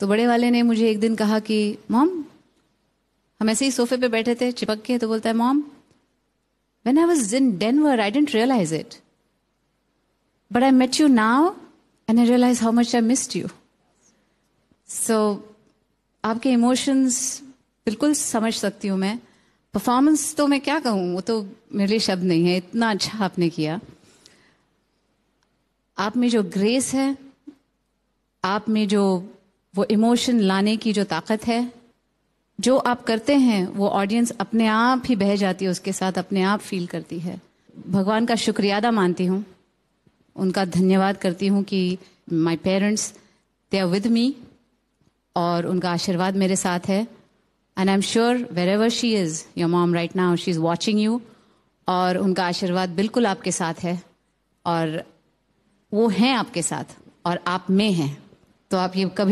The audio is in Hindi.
तो बड़े वाले ने मुझे एक दिन कहा कि, मॉम, हम ऐसे ही सोफे पे बैठे थे, चिपक के तो बोलता है, mom when I was in Denver I didn't realize it but I met you now and I realize how much I missed you so आपके इमोशंस बिल्कुल समझ सकती हूँ मैं। परफॉर्मेंस तो मैं क्या कहूँ, वो तो मेरे लिए शब्द नहीं है, इतना अच्छा आपने किया। आप में जो ग्रेस है, आप में जो वो इमोशन लाने की जो ताकत है, जो आप करते हैं, वो ऑडियंस अपने आप ही बह जाती है, उसके साथ अपने आप फील करती है। भगवान का शुक्रिया अदा मानती हूँ। उनका धन्यवाद करती हूँ कि my parents they are with me और उनका आशीर्वाद मेरे साथ है। And I am sure wherever she is your mom right now she is watching you और उनका आशीर्वाद बिल्कुल आपके साथ है और वो हैं आपके साथ और आप में हैं। तो आप ये कभी